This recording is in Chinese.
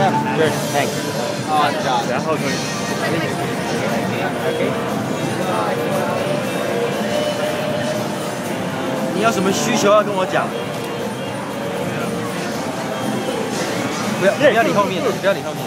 Good. Thanks. 然后可以。OK。你有什么需求要跟我讲？不要不要理后面，不要理后面。